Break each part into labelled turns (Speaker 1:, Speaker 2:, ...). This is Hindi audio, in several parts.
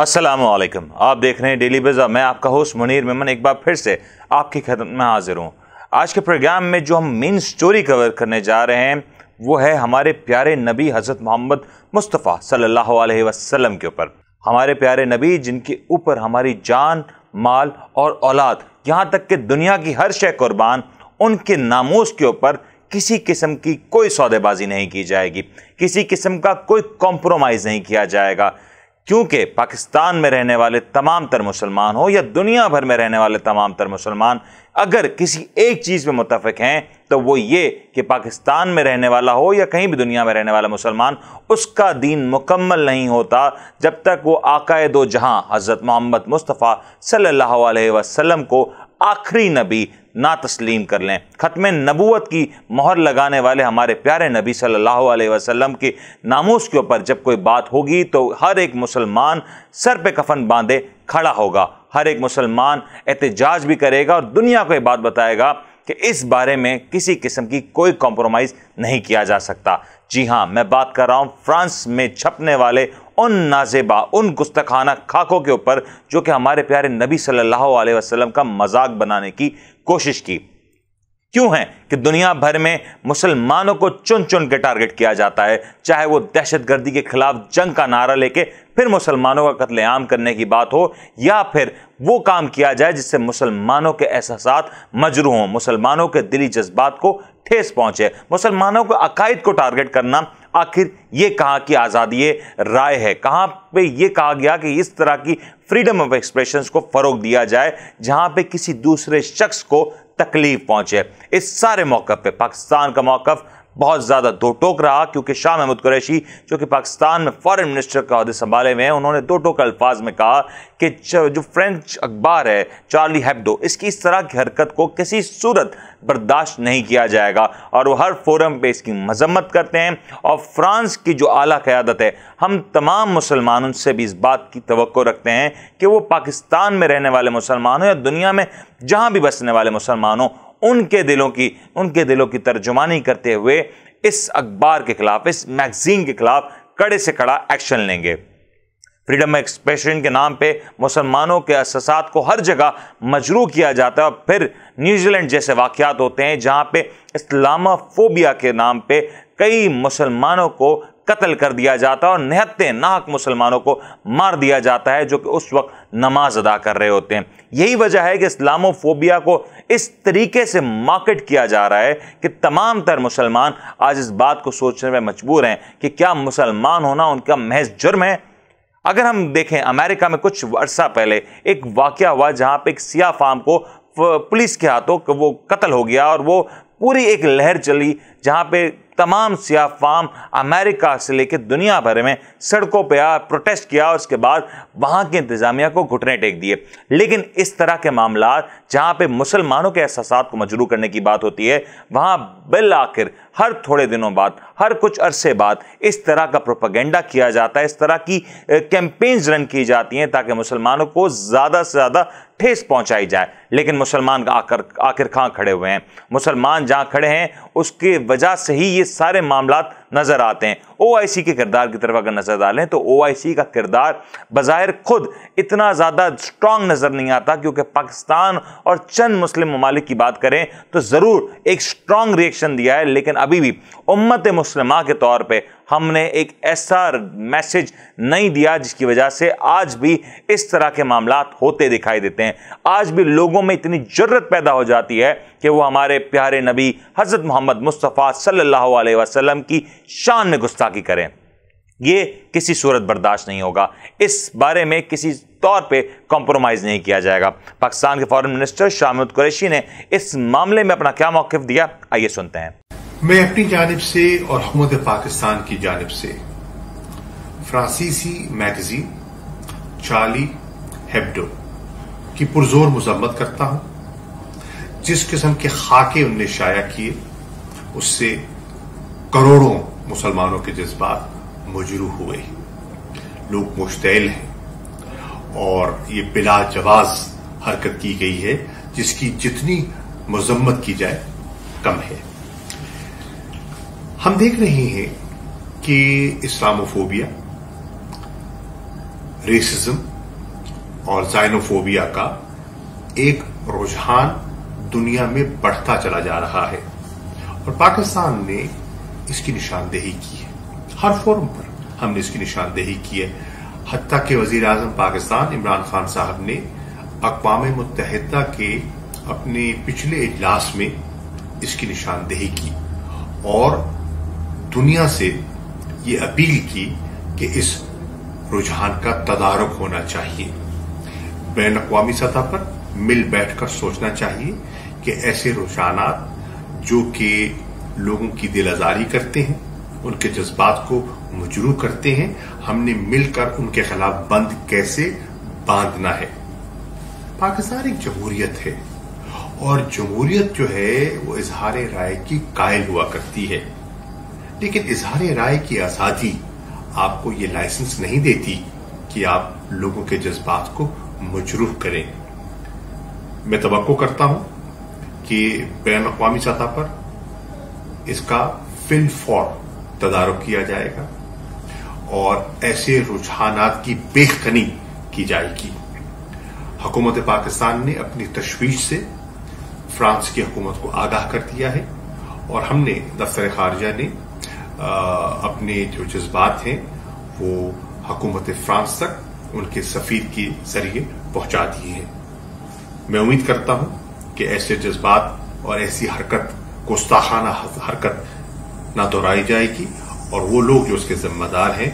Speaker 1: वालेकुम आप देख रहे हैं डेली बिजा मैं आपका होस्ट मुनीर मेमन एक बार फिर से आपकी खदमत में हाजिर हूँ। आज के प्रोग्राम में जो हम मेन स्टोरी कवर करने जा रहे हैं, वो है हमारे प्यारे नबी हज़रत मोहम्मद मुस्तफ़ा सल्लल्लाहु अलैहि वसल्लम के ऊपर। हमारे प्यारे नबी, जिनके ऊपर हमारी जान, माल और औलाद, यहाँ तक कि दुनिया की हर शय कुर्बान, उनके नामोस के ऊपर किसी किस्म की कोई सौदेबाजी नहीं की जाएगी। किसी किस्म का कोई कॉम्प्रोमाइज़ नहीं किया जाएगा। क्योंकि पाकिस्तान में रहने वाले तमाम तर मुसलमान हो या दुनिया भर में रहने वाले तमाम तर मुसलमान अगर किसी एक चीज़ में मुतफ़ हैं तो वो ये कि पाकिस्तान में रहने वाला हो या कहीं भी दुनिया में रहने वाला मुसलमान, उसका दीन मुकम्मल नहीं होता जब तक वो आकाए दो जहाँ हज़रत मोहम्मद मुस्तफ़ा सल्लल्लाहु अलैहि को आखिरी नबी ना तस्लीम कर लें। ख़त्म नबूत की मोहर लगाने वाले हमारे प्यारे नबी सल्लल्लाहु अलैहि वसल्लम के नामूस के ऊपर जब कोई बात होगी तो हर एक मुसलमान सर पे कफन बांधे खड़ा होगा। हर एक मुसलमान एहतजाज भी करेगा और दुनिया को ये बात बताएगा कि इस बारे में किसी किस्म की कोई कॉम्प्रोमाइज़ नहीं किया जा सकता। जी हाँ मैं बात कर रहा हूँ फ्रांस में छपने वाले उन नाजेबा, उन गुस्तखाना खाकों के ऊपर जो कि हमारे प्यारे नबी सल्लल्लाहु अलैहि वसल्लम का मज़ाक बनाने की कोशिश की। क्यों है कि दुनिया भर में मुसलमानों को चुन चुन के टारगेट किया जाता है, चाहे वो दहशत गर्दी के खिलाफ जंग का नारा लेके फिर मुसलमानों का कत्लेआम करने की बात हो, या फिर वो काम किया जाए जिससे मुसलमानों के एहसास मजरू हों, मुसलमानों के दिली जज्बात को ठेस पहुँचे, मुसलमानों को अकायद को टारगेट करना आखिर ये कहाँ की आज़ादी राय है? कहाँ पे ये कहा गया कि इस तरह की फ्रीडम ऑफ़ एक्सप्रेशन को फ़रोग दिया जाए, जहाँ पे किसी दूसरे शख्स को तकलीफ़ पहुँचे? इस सारे मौक़ पे, पाकिस्तान का मौक़ बहुत ज़्यादा दो टोक रहा, क्योंकि शाह महमूद कुरैशी, जो कि पाकिस्तान में फॉरेन मिनिस्टर का अहदे संभाले हुए हैं, उन्होंने दो टोक अल्फाज में कहा कि जो फ्रेंच अखबार है, चार्ली हेब्डो, इसकी इस तरह की हरकत को किसी सूरत बर्दाश्त नहीं किया जाएगा। और वो हर फोरम पे इसकी मजम्मत करते हैं। और फ्रांस की जो आला क़्यादत है, हम तमाम मुसलमानों से भी इस बात की तो रखते हैं कि वो पाकिस्तान में रहने वाले मुसलमान या दुनिया में जहाँ भी बसने वाले मुसलमान उनके दिलों की, उनके दिलों की तर्जुमानी करते हुए इस अखबार के खिलाफ, इस मैगजीन के खिलाफ कड़े से कड़ा एक्शन लेंगे। फ्रीडम एक्सप्रेशन के नाम पे मुसलमानों के असासात को हर जगह मजरू किया जाता है। और फिर न्यूजीलैंड जैसे वाक़ात होते हैं जहाँ पे इस्लामाफोबिया के नाम पे कई मुसलमानों को कत्ल कर दिया जाता है और निहत्ते नाहक मुसलमानों को मार दिया जाता है जो कि उस वक्त नमाज़ अदा कर रहे होते हैं। यही वजह है कि इस्लामोफोबिया को इस तरीके से मार्केट किया जा रहा है कि तमाम तर मुसलमान आज इस बात को सोचने में मजबूर हैं कि क्या मुसलमान होना उनका महज जुर्म है? अगर हम देखें अमेरिका में कुछ वर्षा पहले एक वाक़ हुआ जहाँ पर एक सिया फार्म को पुलिस के हाथों वो कत्ल हो गया और वो पूरी एक लहर चली जहाँ पे तमाम सिया फार्म अमेरिका से लेकर दुनिया भर में सड़कों पर आया प्रोटेस्ट किया और उसके बाद वहाँ की इंतज़ामिया को घुटने टेक दिए। लेकिन इस तरह के मामला जहाँ पे मुसलमानों के एहसास को मजरू करने की बात होती है, वहाँ बिल आखिर हर थोड़े दिनों बाद, हर कुछ अरसे बाद इस तरह का प्रोपागेंडा किया जाता है, इस तरह की कैंपेन्स रन की जाती हैं ताकि मुसलमानों को ज़्यादा से ज़्यादा ठेस पहुंचाई जाए। लेकिन मुसलमान आकर, आखिर कहाँ खड़े हुए हैं? मुसलमान जहाँ खड़े हैं उसकी वजह से ही ये सारे मामला नज़र आते हैं। ओ आई सी के किरदार की तरफ़ अगर नज़र डालें तो ओ आई सी का किरदार बज़ाहिर खुद इतना ज़्यादा स्ट्रांग नज़र नहीं आता क्योंकि पाकिस्तान और चंद मुस्लिम ममालिक की बात करें तो ज़रूर एक स्ट्रांग रिएक्शन दिया है। लेकिन अभी भी उम्मत मुसलमा के तौर पर हमने एक ऐसा मैसेज नहीं दिया जिसकी वजह से आज भी इस तरह के मामला होते दिखाई देते हैं। आज भी लोगों में इतनी ज़रूरत पैदा हो जाती है कि वो हमारे प्यारे नबी हज़रत मोहम्मद मुस्तफ़ा सल्लल्लाहु अलैहि वसल्लम की शान में गुस्ताखी करें। ये किसी सूरत बर्दाश्त नहीं होगा। इस बारे में किसी तौर पे कॉम्प्रोमाइज़ नहीं किया जाएगा। पाकिस्तान के फॉरेन मिनिस्टर शाहमद कुरैशी ने इस मामले में अपना क्या मौकफ दिया? आइए सुनते हैं।
Speaker 2: मैं अपनी जानब से और हुकूमत पाकिस्तान की जानब से फ्रांसीसी मैगजीन चार्ली हेब्डो की पुरजोर मजम्मत करता हूँ। जिस किस्म के खाके उनने शाया किए, उससे करोड़ों मुसलमानों के जज्बात मजरू हुए। लोग मुश्तैल हैं और ये बिला जवाज हरकत की गई है, जिसकी जितनी मजम्मत की जाए, कम है। हम देख रहे हैं कि इस्लामोफोबिया, रेसिज्म और जाइनोफोबिया का एक रुझान दुनिया में बढ़ता चला जा रहा है। और पाकिस्तान ने इसकी निशानदेही की है। हर फोरम पर हमने इसकी निशानदेही की है। हत्या के वज़ीर आज़म पाकिस्तान इमरान खान साहब ने अकवाम मुतहदा के अपने पिछले इजलास में इसकी निशानदेही की और दुनिया से ये अपील की कि इस रुझान का तदारक होना चाहिए। बैन अवी सतह पर मिल बैठकर सोचना चाहिए कि ऐसे रुझानात जो कि लोगों की दिल आजारी करते हैं, उनके जज्बात को मजरू करते हैं। हमने मिलकर उनके खिलाफ बंद कैसे बांधना है? पाकिस्तान एक जमहूरियत है और जमहूरियत जो है, वो इजहार राय की कायल हुआ करती है। लेकिन इजहार राय की आज़ादी आपको ये लाइसेंस नहीं देती कि आप लोगों के जज्बात को मजरूह करें। मैं तो करता हूँ कि बैन अवी सतह पर इसका फिल फॉर तदारक किया जाएगा और ऐसे रुझानात की बेखनी की जाएगी। हुकूमत पाकिस्तान ने अपनी तशवीश से फ्रांस की हुकूमत को आगाह कर दिया है और हमने दफ्तर खारजा ने अपने जो जज्बात हैं, वो हुकूमत फ्रांस तक उनके सफीर के ज़रिए पहुँचा दिए हैं। मैं उम्मीद करता हूँ कि ऐसे जज्बात और ऐसी हरकत गुस्ताखाना हरकत ना दोहराई जाएगी और वो लोग जो उसके जिम्मेदार हैं,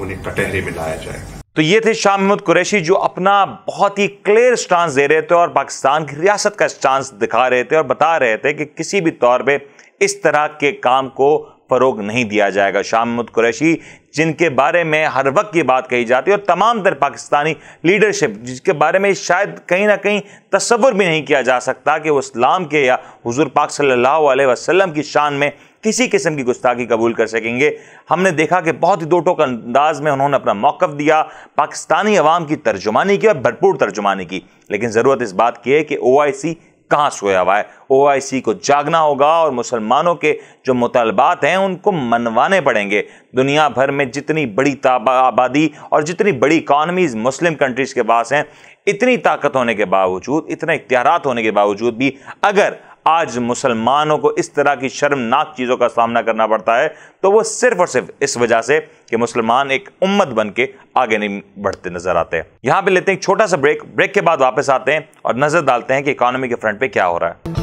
Speaker 2: उन्हें कटहरे में लाया जाएगा।
Speaker 1: तो ये थे शाह महमूद कुरैशी जो अपना बहुत ही क्लियर स्टांस दे रहे थे और पाकिस्तान की रियासत का स्टांस दिखा रहे थे और बता रहे थे कि किसी भी तौर पे इस तरह के काम को फरोग नहीं दिया जाएगा। शाह महमूद कुरैशी, जिनके बारे में हर वक्त ये बात कही जाती है, और तमाम तर पाकिस्तानी लीडरशिप, जिसके बारे में शायद कहीं ना कहीं तस्वुर भी नहीं किया जा सकता कि वो इस्लाम के या हुजूर पाक सल्लल्लाहु अलैहि वसल्लम की शान में किसी किस्म की गुस्ताखी कबूल कर सकेंगे। हमने देखा कि बहुत ही दो टोक अंदाज में उन्होंने अपना मौक़ दिया, पाकिस्तानी अवाम की तर्जुमानी की और भरपूर तर्जुमानी की। लेकिन ज़रूरत इस बात की है कि ओ आई सी कहाँ सोया हुआ है। ओ आई सी को जागना होगा और मुसलमानों के जो मुतालबात हैं, उनको मनवाने पड़ेंगे। दुनिया भर में जितनी बड़ी आबादी और जितनी बड़ी इकानमीज मुस्लिम कंट्रीज़ के पास हैं, इतनी ताकत होने के बावजूद, इतने इख्तियार होने के बावजूद भी अगर आज मुसलमानों को इस तरह की शर्मनाक चीज़ों का सामना करना पड़ता है तो वो सिर्फ़ और सिर्फ़ इस वजह से कि मुसलमान एक उम्मत बन के आगे नहीं बढ़ते नज़र आते हैं। यहाँ पे लेते हैं एक छोटा सा ब्रेक। ब्रेक के बाद वापस आते हैं और नज़र डालते हैं कि इकोनॉमी के फ्रंट पर क्या हो रहा है।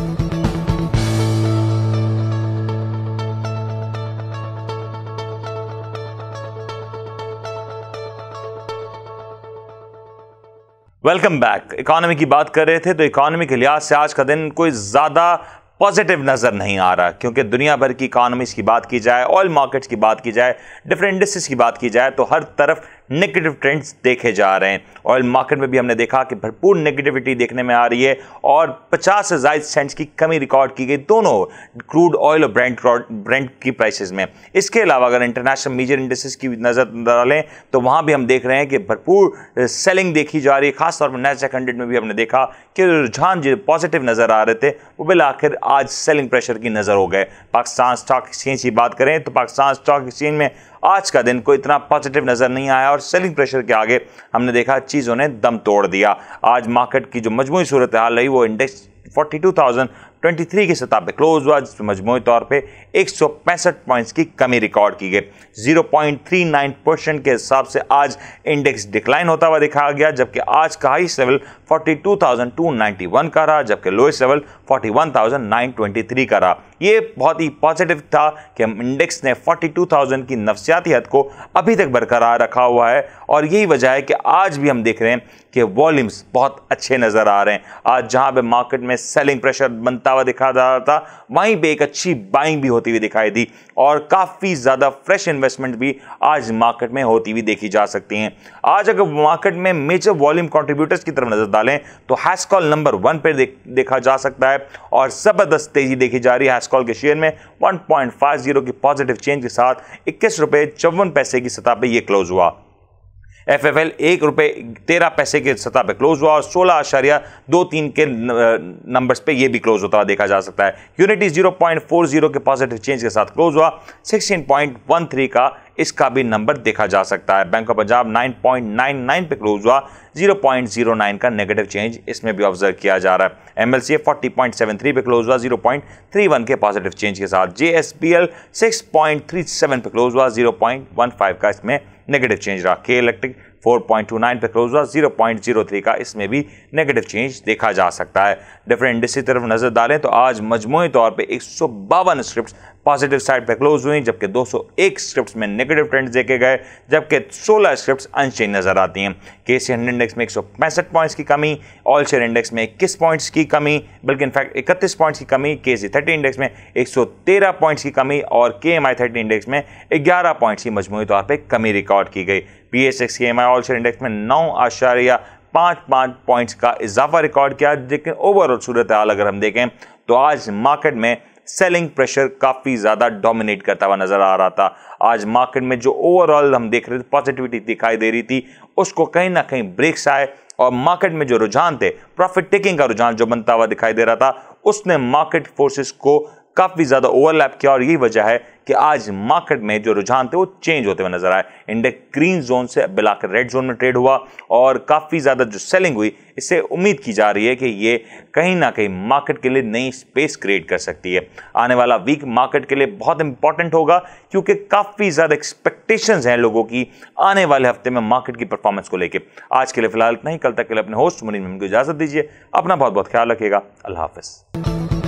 Speaker 1: वेलकम बैक इकोनॉमी की बात कर रहे थे तो इकोनॉमी के लिहाज से आज का दिन कोई ज़्यादा पॉजिटिव नज़र नहीं आ रहा, क्योंकि दुनिया भर की इकानमीज की बात की जाए ऑयल मार्केट्स की बात की जाए डिफरेंट इंडस्ट्रीज़ की बात की जाए तो हर तरफ़ नेगेटिव ट्रेंड्स देखे जा रहे हैं। ऑयल मार्केट में भी हमने देखा कि भरपूर नेगेटिविटी देखने में आ रही है और 50 से ज़्यादा सेंट्स की कमी रिकॉर्ड की गई दोनों क्रूड ऑयल और ब्रेंड ब्रेंड की प्राइसेस में। इसके अलावा अगर इंटरनेशनल मेजर इंडस्ट्रीज़ की नज़र डालें तो वहाँ भी हम देख रहे हैं कि भरपूर सेलिंग देखी जा रही है। खासतौर पर नेचर हंड्रेड में भी हमने देखा कि रुझान जो पॉजिटिव नज़र आ रहे थे, वो बिल आखिर आज सेलिंग प्रेशर की नज़र हो गए। पाकिस्तान स्टॉक एक्सचेंज की बात करें तो पाकिस्तान स्टॉक एक्सचेंज में आज का दिन कोई इतना पॉजिटिव नज़र नहीं आया और सेलिंग प्रेशर के आगे हमने देखा चीज़ों ने दम तोड़ दिया। आज मार्केट की जो मजमू सूरत हाल रही वो इंडेक्स 42,023 की सतह पे क्लोज हुआ जिसमें मजमू तौर पे एक सौ पैंसठ पॉइंट्स की कमी रिकॉर्ड की गई। 0.39 परसेंट के हिसाब से आज इंडेक्स डिक्लाइन होता हुआ दिखाया गया जबकि आज का हाइस्ट लेवल 42,291 का रहा जबकि लोएस्ट लेवल 41,923 का रहा ये बहुत ही पॉजिटिव था कि हम इंडेक्स ने 42,000 की नफसियाती हद को अभी तक बरकरार रखा हुआ है और यही वजह है कि आज भी हम देख रहे हैं कि वॉल्यूम्स बहुत अच्छे नज़र आ रहे हैं। आज जहाँ पे मार्केट में सेलिंग प्रेशर बनता हुआ दिखा जा रहा था वहीं पे एक अच्छी बाइंग भी होती हुई दिखाई दी और काफ़ी ज़्यादा फ्रेश इन्वेस्टमेंट भी आज मार्केट में होती हुई देखी जा सकती हैं। आज अगर मार्केट में मेजर वॉल्यूम कॉन्ट्रीब्यूटर्स की तरफ़ नज़र डालें तो हैस्कॉल नंबर वन पर देखा जा सकता है। और ज़बरदस्त तेज़ी देखी जा रही है हैस्कॉल के शेयर में। 1.50 की पॉजिटिव चेंज के साथ इक्कीस रुपये चौवन पैसे की सतह पर यह क्लोज हुआ। एफ़ एफ़ एल एक रुपये तेरह पैसे के सतह पे क्लोज हुआ और सोलह आशारिया दो तीन के नंबर्स पे ये भी क्लोज होता हुआ देखा जा सकता है। Unity zero point four zero के पॉजिटिव चेंज के साथ क्लोज हुआ। सिक्सटीन पॉइंट वन थ्री का इसका भी नंबर देखा जा सकता है। बैंक ऑफ़ पंजाब 9.99 पे क्लोज हुआ। 0.09 का नेगेटिव चेंज इसमें भी ऑब्ज़र्व किया जा रहा है। एमएलसी 40.73 पे क्लोज हुआ। 0.31 के पॉजिटिव चेंज के साथ। जेएसपीएल 6.37 पे क्लोज हुआ। 0.15 का इसमें नेगेटिव चेंज रहा के इलेक्ट्रिक 4.29 पे क्लोज हुआ 0.03 का। इसमें भी नेगेटिव चेंज देखा जा सकता है। डिफरेंट इंडस्ट्री तरफ़ नज़र डालें तो आज मजमू तौर पे एक स्क्रिप्ट पॉजिटिव साइड पे क्लोज हुई, जबकि 201 स्क्रिप्ट्स में नेगेटिव ट्रेंड देखे गए, जबकि 16 स्क्रिप्ट्स अनचेंज नज़र आती हैं। के सी इंडेक्स में एक पॉइंट्स की कमी ऑल शेयर इंडेक्स में इक्कीस पॉइंट्स की कमी, बल्कि इनफैक्ट इकतीस पॉइंट्स की कमी के सी थर्टी इंडेक्स में 113 पॉइंट्स की कमी और के एम आई थर्टी इंडेक्स में 11 पॉइंट्स की मजमू तौर पर कमी रिकॉर्ड की गई। P S X K M I all share index में नौ आशारिया पाँच पाँच पॉइंट्स का इजाफा रिकॉर्ड किया। लेकिन ओवरऑल सूरत हाल अगर हम देखें तो आज मार्केट में सेलिंग प्रेशर काफ़ी ज़्यादा डोमिनेट करता हुआ नज़र आ रहा था। आज मार्केट में जो ओवरऑल हम देख रहे थे पॉजिटिविटी दिखाई दे रही थी, उसको कहीं ना कहीं ब्रेक्स आए और मार्केट में जो रुझान थे प्रॉफिट टेकिंग का रुझान जो बनता हुआ दिखाई दे रहा था, उसने मार्केट फोर्सेस को काफ़ी ज़्यादा ओवरलैप किया और यही वजह है कि आज मार्केट में जो रुझान थे वो चेंज होते हुए नज़र आए। इंडेक्स ग्रीन जोन से बिलाकर रेड जोन में ट्रेड हुआ और काफ़ी ज़्यादा जो सेलिंग हुई इससे उम्मीद की जा रही है कि ये कहीं ना कहीं मार्केट के लिए नई स्पेस क्रिएट कर सकती है। आने वाला वीक मार्केट के लिए बहुत इंपॉर्टेंट होगा, क्योंकि काफ़ी ज़्यादा एक्सपेक्टेशंस हैं लोगों की आने वाले हफ़्ते में मार्केट की परफॉर्मेंस को लेकर आज के लिए फ़िलहाल इतना ही, कल तक के लिए अपने होस्ट मुनीम को इजाज़त दीजिए, अपना बहुत बहुत ख्याल रखिएगा। अल्लाह हाफिज़।